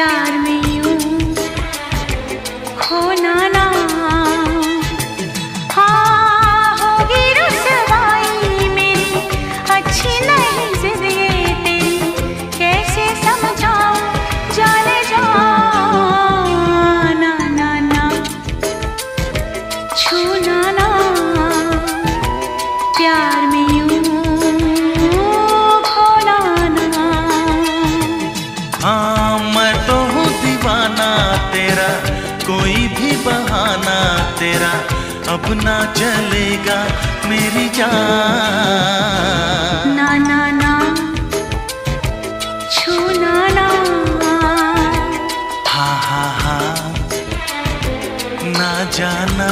प्यार में यूँ खोना ना। हाँ होगी अच्छी नहीं कैसे प्यार में मेरा कोई भी बहाना तेरा अपना चलेगा मेरी जान। ना ना ना छूना ना। हा हा हा ना जाना।